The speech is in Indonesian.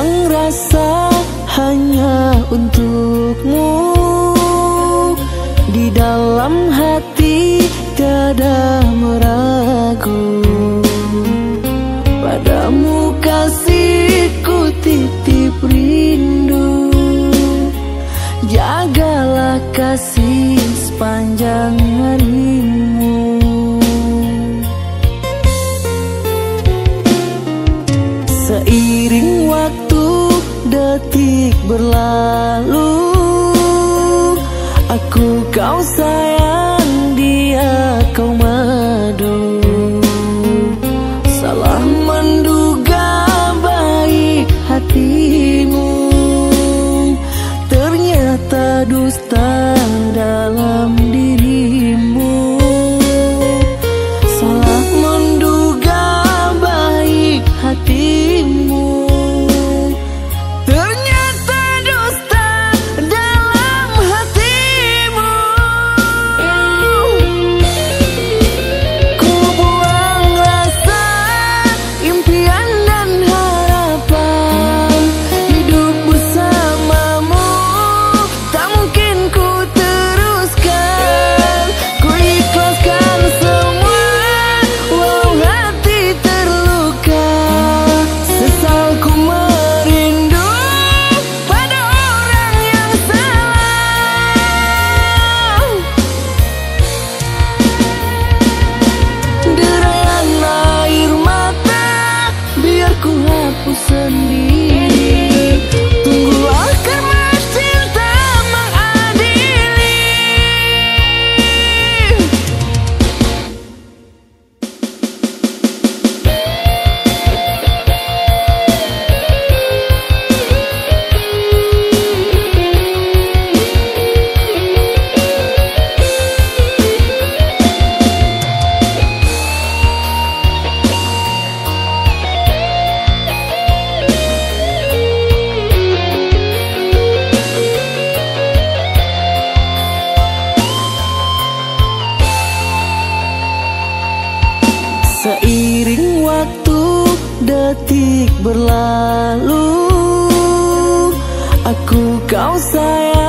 Yang rasa hanya untukmu. Di dalam hati tiada lalu Aku kau sayang. detik berlalu. Aku kau sayang.